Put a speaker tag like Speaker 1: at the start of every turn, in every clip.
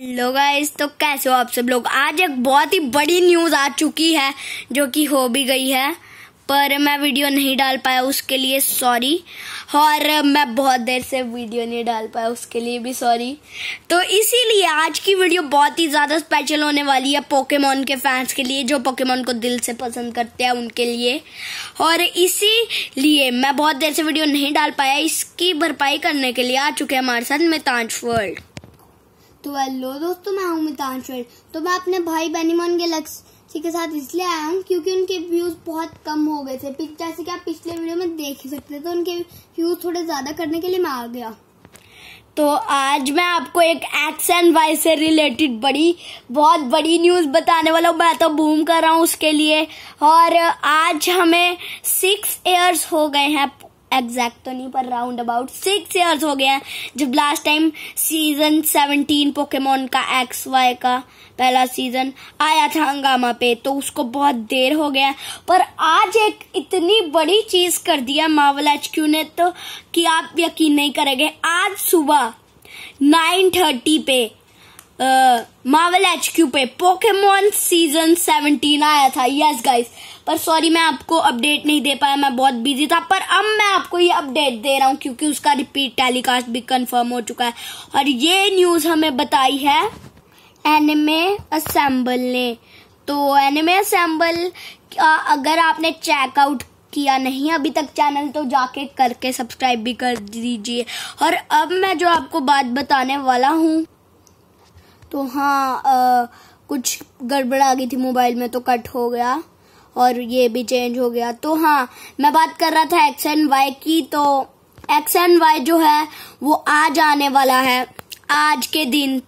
Speaker 1: Hello guys तो कैसे हो आप सब लोग? आज एक बहुत ही बड़ी न्यूज़ आ चुकी है, जो कि हो भी गई है, पर मैं वीडियो नहीं डाल पाया उसके लिए सॉरी और मैं बहुत देर से वीडियो नहीं डाल पाया उसके लिए भी सॉरी तो इसीलिए आज की वीडियो बहुत ही ज़्यादा स्पेशल होने वाली है पोकेमोन के फैंस के लिए, जो पोकेमोन को दिल से पसंद करते हैं उनके लिए। और इसीलिए मैं बहुत देर से वीडियो नहीं डाल पाया, इसकी भरपाई करने के लिए आ चुके हैं हमारे साथ मितांश वर्ल्ड
Speaker 2: तो हेलो दोस्तों, मैं हूँ मितांशवर तो मैं अपने भाई बेनीमोन गैलेक्सी के साथ इसलिए आया हूँ क्योंकि उनके व्यूज़ बहुत कम हो गए थे। जैसे कि आप पिछले वीडियो में देख ही सकते थे तो उनके व्यूज़ थोड़े ज़्यादा करने के लिए मैं आ गया।
Speaker 1: तो आज मैं आपको एक एक्स एंड वाई से रिलेटेड बड़ी, बहुत बड़ी न्यूज़ बताने वाला हूँ। मैं तो बूम कर रहा हूँ उसके लिए। और आज हमें सिक्स इयर्स हो गए हैं एग्जैक्ट तो नहीं, पर राउंड अबाउट सिक्स इयर्स हो गए हैं, जब last time season seventeen Pokemon का एक्स वाई का पहला सीज़न आया था हंगामा पे तो उसको बहुत देर हो गया पर आज एक इतनी बड़ी चीज़ कर दिया मावल एच ने तो कि आप यकीन नहीं करेंगे, आज सुबह नाइन थर्टी पे मावल एच क्यू पे पोकेमोन सीज़न 17 आया था. यस गाइस पर सॉरी मैं आपको अपडेट नहीं दे पाया. मैं बहुत बिज़ी था, पर अब मैं आपको ये अपडेट दे रहा हूँ क्योंकि उसका रिपीट टेलीकास्ट भी कंफर्म हो चुका है. और ये न्यूज़ हमें बताई है एनिमे असेंबल ने. तो एनिमे असेंबल अगर आपने चेकआउट किया नहीं अभी तक चैनल तो जाके करके सब्सक्राइब भी कर दीजिए. और अब मैं जो आपको बात बताने वाला हूँ तो हाँ आ, कुछ गड़बड़ आ गई थी मोबाइल में तो कट हो गया और ये भी चेंज हो गया। तो हाँ मैं बात कर रहा था एक्स एंड वाई की तो एक्स एंड वाई जो है वो आज आने वाला है। आज के दिन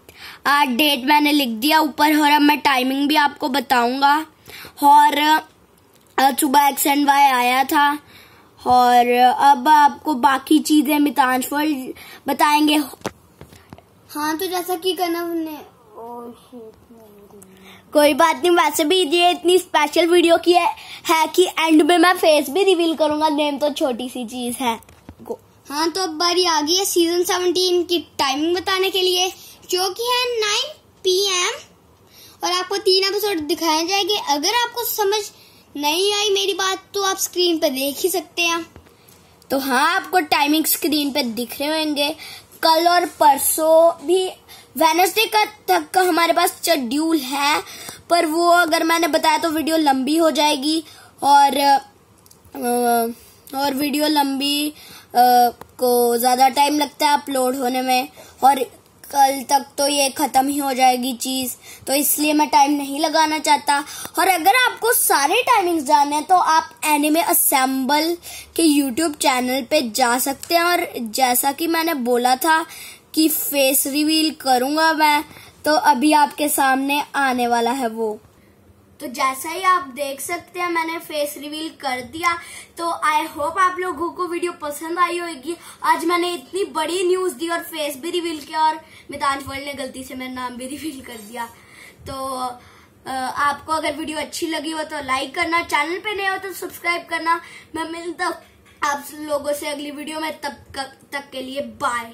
Speaker 1: आज डेट मैंने लिख दिया ऊपर और अब मैं टाइमिंग भी आपको बताऊँगा। और सुबह एक्स एंड वाई आया था और अब आपको बाकी चीज़ें मितांश बताएँगे।
Speaker 2: हाँ तो जैसा कि करना हमने
Speaker 1: कोई बात नहीं वैसे भी ये इतनी स्पेशल वीडियो की है, है कि एंड में मैं फेस भी रिवील करूँगा नेम तो छोटी सी चीज़ है।
Speaker 2: गो हाँ तो अब बारी आ गई है सीज़न सेवनटीन की टाइमिंग बताने के लिए जो कि है नाइन पीएम और आपको तीन एपिसोड दिखाए जाएँगे। अगर आपको समझ नहीं आई मेरी बात तो आप स्क्रीन पर देख ही सकते हैं।
Speaker 1: तो हाँ आपको टाइमिंग स्क्रीन पर दिख रहे होंगे। कल और परसों भी वेनसडे का तक का हमारे पास शेड्यूल है, पर वो अगर मैंने बताया तो वीडियो लंबी हो जाएगी और और वीडियो लंबी को ज़्यादा टाइम लगता है अपलोड होने में और कल तक तो ये खत्म ही हो जाएगी चीज़। तो इसलिए मैं टाइम नहीं लगाना चाहता। और अगर आपको सारे टाइमिंग्स जानने हैं तो आप एनिमे असेंबल के यूट्यूब चैनल पे जा सकते हैं। और जैसा कि मैंने बोला था कि फेस रिवील करूँगा मैं तो अभी आपके सामने आने वाला है वो। तो जैसा ही आप देख सकते हैं, मैंने फेस रिवील कर दिया। तो आई होप आप लोगों को वीडियो पसंद आई होगी। आज मैंने इतनी बड़ी न्यूज़ दी और फेस भी रिवील किया और मितांश वर्ल्ड ने गलती से मेरा नाम भी रिवील कर दिया। तो आपको अगर वीडियो अच्छी लगी हो तो लाइक करना चैनल पे नए हो तो सब्सक्राइब करना। मैं मिलता आप लोगों से अगली वीडियो में, तब तक के लिए बाय